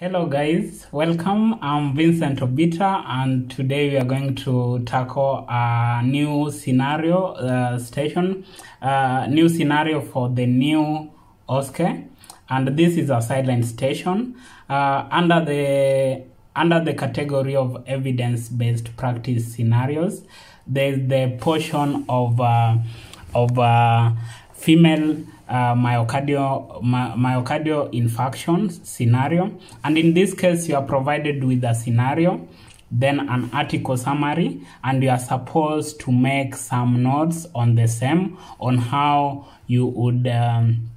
Hello guys, welcome. I'm Vincent Obita and today we are going to tackle a new scenario uh, station, uh, new scenario for the new OSCE and this is a silent station uh, under the under the category of evidence-based practice scenarios. There's the portion of uh, of uh, female uh, myocardial my, myocardial infarction scenario and in this case you are provided with a scenario then an article summary and you are supposed to make some notes on the same on how you would um,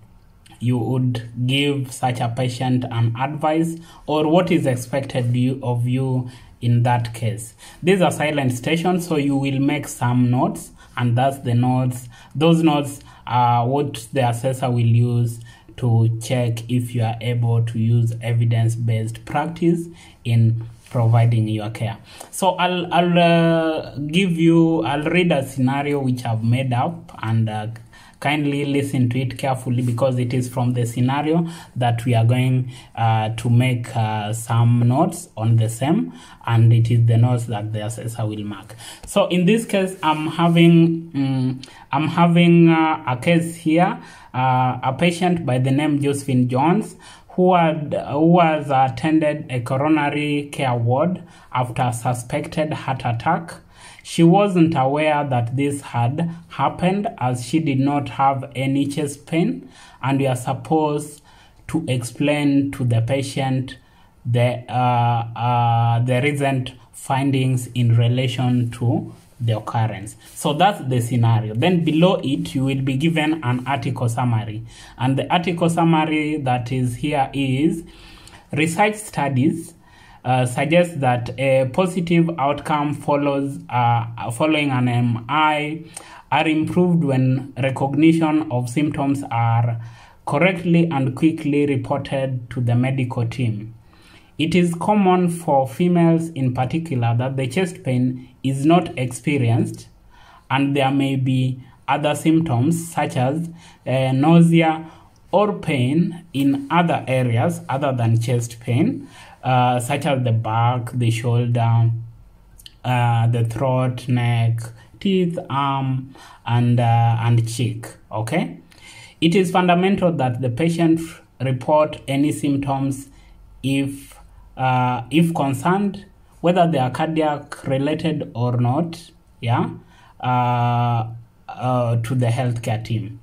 you would give such a patient an advice or what is expected you, of you in that case. These are silent stations, so you will make some notes, and that's the notes. Those notes are what the assessor will use to check if you are able to use evidence-based practice in providing your care. So I'll I'll uh, give you I'll read a scenario which I've made up and. Uh, kindly listen to it carefully because it is from the scenario that we are going uh, to make uh, some notes on the same and it is the notes that the assessor will mark. So in this case i'm having um, i'm having uh, a case here uh, a patient by the name josephine jones who had who has attended a coronary care ward after suspected heart attack she wasn't aware that this had happened as she did not have any chest pain, and we are supposed to explain to the patient the, uh, uh, the recent findings in relation to the occurrence. So that's the scenario. Then below it, you will be given an article summary. And the article summary that is here is research studies uh, suggests that a positive outcome follows uh, following an MI are improved when recognition of symptoms are correctly and quickly reported to the medical team. It is common for females in particular that the chest pain is not experienced and there may be other symptoms such as uh, nausea or pain in other areas other than chest pain uh, such as the back, the shoulder, uh, the throat, neck, teeth, arm, and uh, and cheek. Okay, it is fundamental that the patient report any symptoms if uh, if concerned, whether they are cardiac related or not. Yeah, uh, uh, to the healthcare team.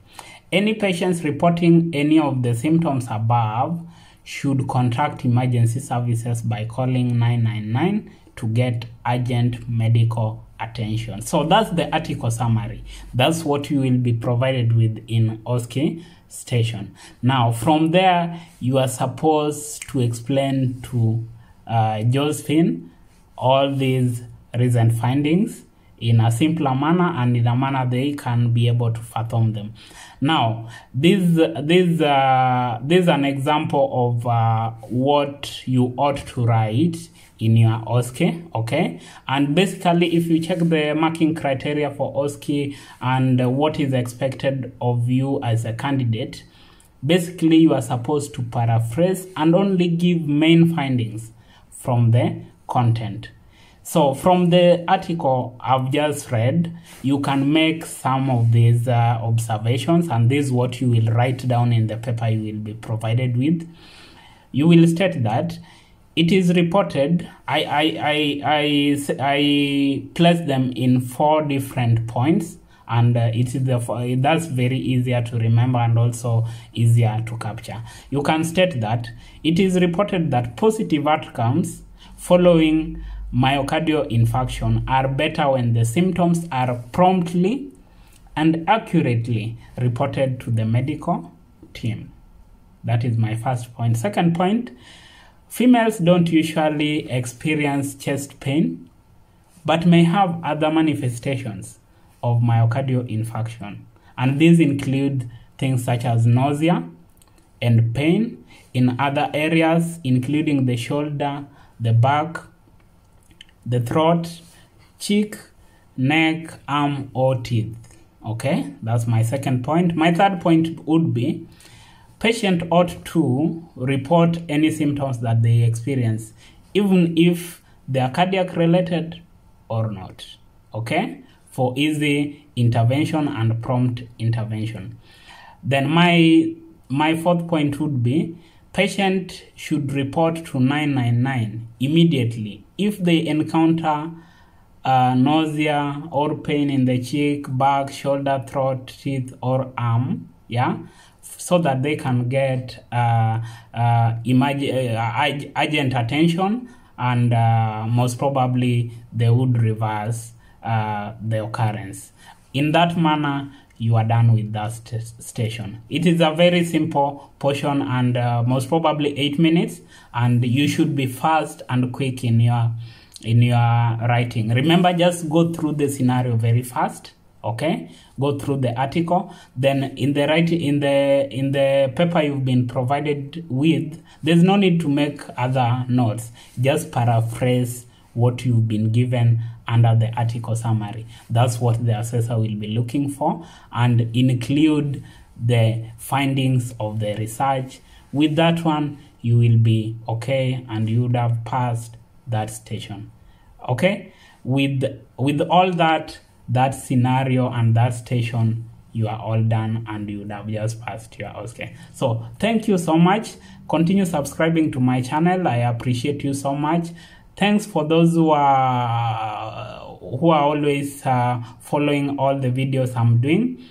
Any patients reporting any of the symptoms above should contact emergency services by calling 999 to get urgent medical attention. So that's the article summary. That's what you will be provided with in OSCE station. Now, from there, you are supposed to explain to uh, Josephine all these recent findings in a simpler manner and in a manner they can be able to fathom them. Now, this this uh, this is an example of uh, what you ought to write in your OSCE, okay? And basically, if you check the marking criteria for OSCE and what is expected of you as a candidate, basically you are supposed to paraphrase and only give main findings from the content. So from the article I've just read, you can make some of these uh, observations and this is what you will write down in the paper you will be provided with. You will state that it is reported, I, I, I, I, I place them in four different points and uh, it is the that's very easier to remember and also easier to capture. You can state that it is reported that positive outcomes following myocardial infarction are better when the symptoms are promptly and accurately reported to the medical team. That is my first point. Second point, females don't usually experience chest pain, but may have other manifestations of myocardial infarction. And these include things such as nausea and pain in other areas, including the shoulder, the back, the throat, cheek, neck, arm, or teeth. Okay, that's my second point. My third point would be patient ought to report any symptoms that they experience, even if they are cardiac related or not. Okay, for easy intervention and prompt intervention. Then my my fourth point would be patient should report to 999 immediately if they encounter uh, nausea or pain in the cheek, back, shoulder, throat, teeth, or arm. Yeah, so that they can get uh, uh, imag- uh, urgent attention and uh, most probably they would reverse uh, the occurrence. In that manner, you are done with that st- station. It is a very simple portion and uh, most probably eight minutes, and you should be fast and quick in your in your writing. Remember, just go through the scenario very fast. Okay, go through the article. Then in the right in the in the paper you've been provided with, there's no need to make other notes. Just paraphrase what you've been given under the article summary. That's what the assessor will be looking for and include the findings of the research. With that one, you will be okay and you would have passed that station. Okay? With with all that that scenario and that station you are all done and you would have just passed your okay so thank you so much continue subscribing to my channel i appreciate you so much thanks for those who are who are always uh, following all the videos i'm doing.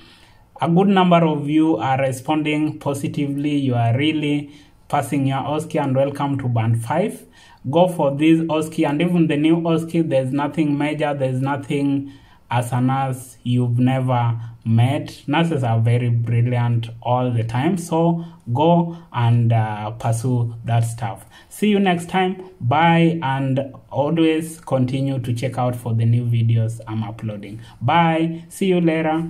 A good number of you are responding positively. You are really passing your OSCE and welcome to band 5 go for this OSCE and even the new OSCE there's nothing major there's nothing as a nurse you've never met. Nurses are very brilliant all the time, so go and uh, pursue that stuff. See you next time. Bye, and always continue to check out for the new videos I'm uploading. Bye. See you later.